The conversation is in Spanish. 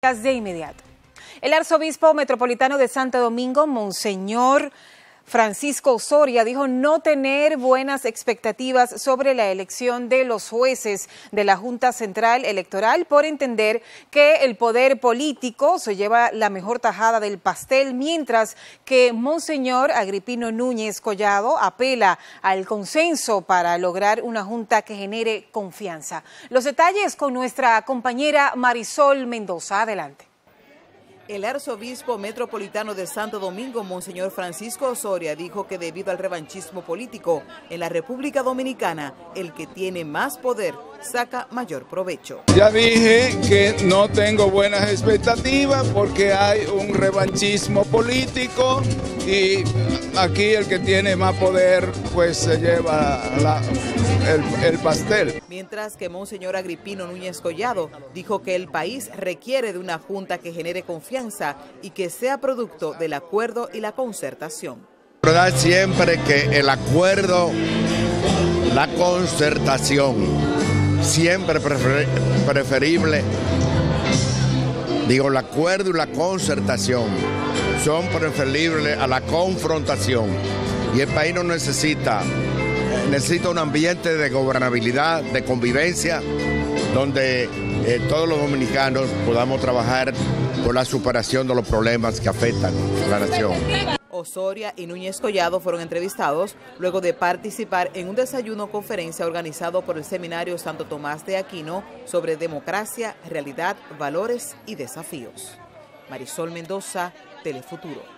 de inmediato. El arzobispo metropolitano de Santo Domingo, Monseñor Francisco Osoria dijo no tener buenas expectativas sobre la elección de los jueces de la Junta Central Electoral por entender que el poder político se lleva la mejor tajada del pastel, mientras que Monseñor Agripino Núñez Collado apela al consenso para lograr una junta que genere confianza. Los detalles con nuestra compañera Marisol Mendoza. Adelante. El arzobispo metropolitano de Santo Domingo, Monseñor Francisco Osoria, dijo que debido al revanchismo político en la República Dominicana, el que tiene más poder saca mayor provecho. Ya dije que no tengo buenas expectativas porque hay un revanchismo político y aquí el que tiene más poder pues se lleva el, el, pastel. Mientras que Monseñor Agripino Núñez Collado dijo que el país requiere de una junta que genere confianza y que sea producto del acuerdo y la concertación. Verdad siempre que el acuerdo, la concertación, siempre preferible, digo, el acuerdo y la concertación son preferibles a la confrontación. Y el país no necesita, necesita un ambiente de gobernabilidad, de convivencia, donde eh, todos los dominicanos podamos trabajar por la superación de los problemas que afectan a la nación. Osoria y Núñez Collado fueron entrevistados luego de participar en un desayuno conferencia organizado por el Seminario Santo Tomás de Aquino sobre democracia, realidad, valores y desafíos. Marisol Mendoza, Telefuturo.